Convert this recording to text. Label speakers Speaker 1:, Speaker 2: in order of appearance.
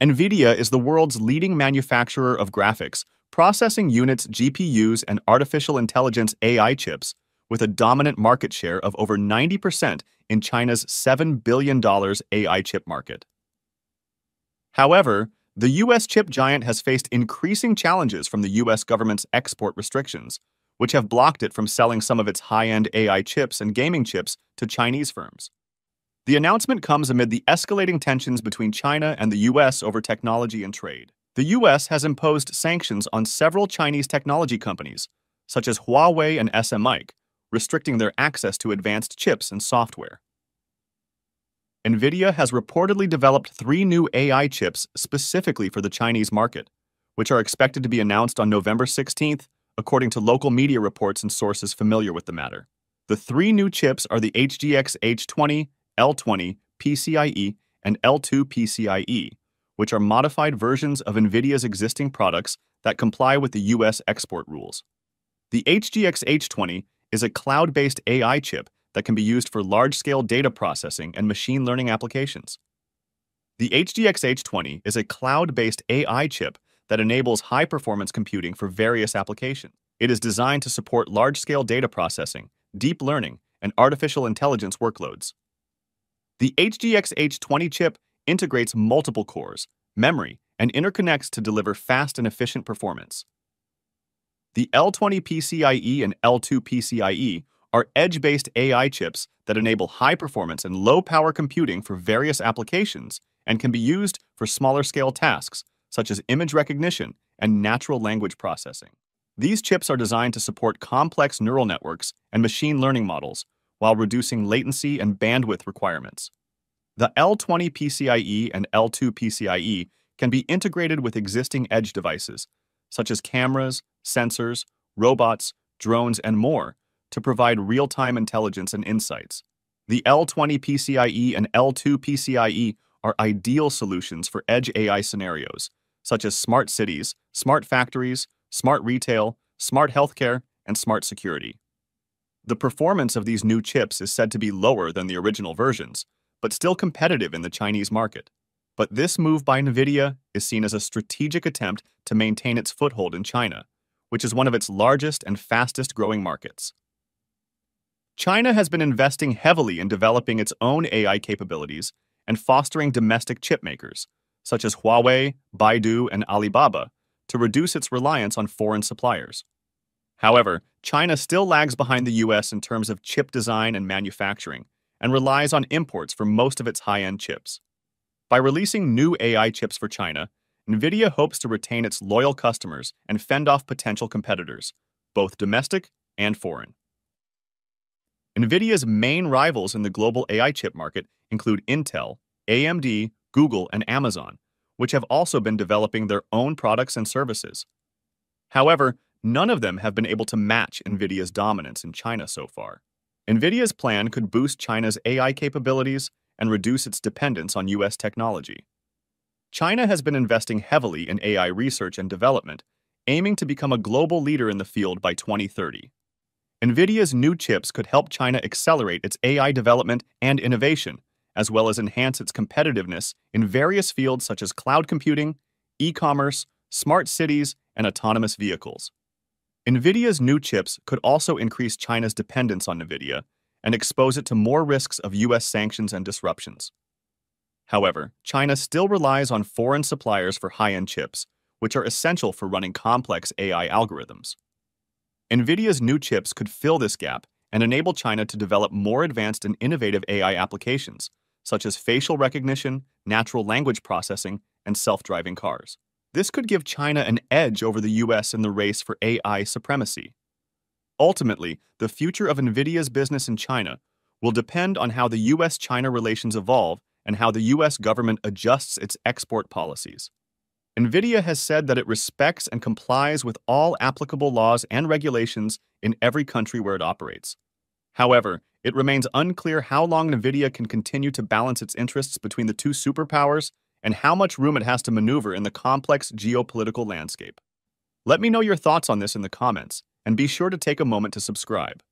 Speaker 1: NVIDIA is the world's leading manufacturer of graphics, processing units, GPUs, and artificial intelligence AI chips, with a dominant market share of over 90% in China's $7 billion AI chip market. However, the U.S. chip giant has faced increasing challenges from the U.S. government's export restrictions, which have blocked it from selling some of its high-end AI chips and gaming chips to Chinese firms. The announcement comes amid the escalating tensions between China and the U.S. over technology and trade. The U.S. has imposed sanctions on several Chinese technology companies, such as Huawei and SMIC, restricting their access to advanced chips and software. NVIDIA has reportedly developed three new AI chips specifically for the Chinese market, which are expected to be announced on November 16th, according to local media reports and sources familiar with the matter. The three new chips are the HGX H20, L20 PCIe, and L2 PCIe, which are modified versions of NVIDIA's existing products that comply with the U.S. export rules. The HGX H20 is a cloud-based AI chip that can be used for large-scale data processing and machine learning applications. The HGX H20 is a cloud-based AI chip that enables high-performance computing for various applications. It is designed to support large-scale data processing, deep learning, and artificial intelligence workloads. The HGX H20 chip integrates multiple cores, memory, and interconnects to deliver fast and efficient performance. The L20 PCIe and L2 PCIe are edge-based AI chips that enable high performance and low power computing for various applications and can be used for smaller scale tasks such as image recognition and natural language processing. These chips are designed to support complex neural networks and machine learning models while reducing latency and bandwidth requirements. The L20 PCIe and L2 PCIe can be integrated with existing edge devices, such as cameras, sensors, robots, drones, and more, to provide real-time intelligence and insights. The L20 PCIe and L2 PCIe are ideal solutions for edge AI scenarios, such as smart cities, smart factories, smart retail, smart healthcare, and smart security. The performance of these new chips is said to be lower than the original versions, but still competitive in the Chinese market. But this move by NVIDIA is seen as a strategic attempt to maintain its foothold in China, which is one of its largest and fastest growing markets. China has been investing heavily in developing its own AI capabilities and fostering domestic chipmakers, such as Huawei, Baidu, and Alibaba, to reduce its reliance on foreign suppliers. However, China still lags behind the US in terms of chip design and manufacturing, and relies on imports for most of its high-end chips. By releasing new AI chips for China, NVIDIA hopes to retain its loyal customers and fend off potential competitors, both domestic and foreign. NVIDIA's main rivals in the global AI chip market include Intel, AMD, Google, and Amazon, which have also been developing their own products and services. However, none of them have been able to match NVIDIA's dominance in China so far. NVIDIA's plan could boost China's AI capabilities and reduce its dependence on U.S. technology. China has been investing heavily in AI research and development, aiming to become a global leader in the field by 2030. NVIDIA's new chips could help China accelerate its AI development and innovation, as well as enhance its competitiveness in various fields such as cloud computing, e-commerce, smart cities, and autonomous vehicles. NVIDIA's new chips could also increase China's dependence on NVIDIA and expose it to more risks of U.S. sanctions and disruptions. However, China still relies on foreign suppliers for high-end chips, which are essential for running complex AI algorithms. NVIDIA's new chips could fill this gap and enable China to develop more advanced and innovative AI applications, such as facial recognition, natural language processing, and self-driving cars. This could give China an edge over the US in the race for AI supremacy. Ultimately, the future of NVIDIA's business in China will depend on how the US-China relations evolve and how the US government adjusts its export policies. NVIDIA has said that it respects and complies with all applicable laws and regulations in every country where it operates. However, it remains unclear how long NVIDIA can continue to balance its interests between the two superpowers and how much room it has to maneuver in the complex geopolitical landscape. Let me know your thoughts on this in the comments, and be sure to take a moment to subscribe.